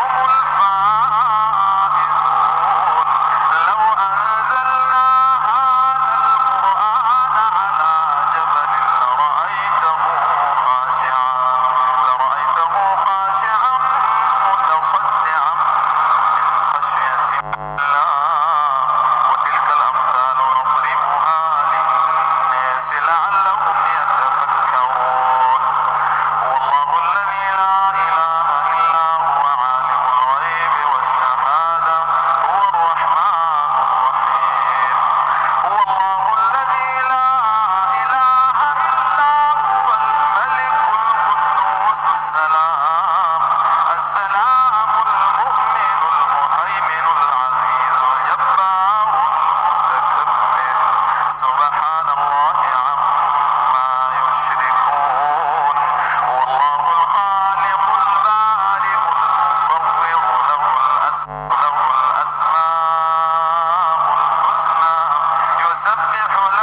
هم something from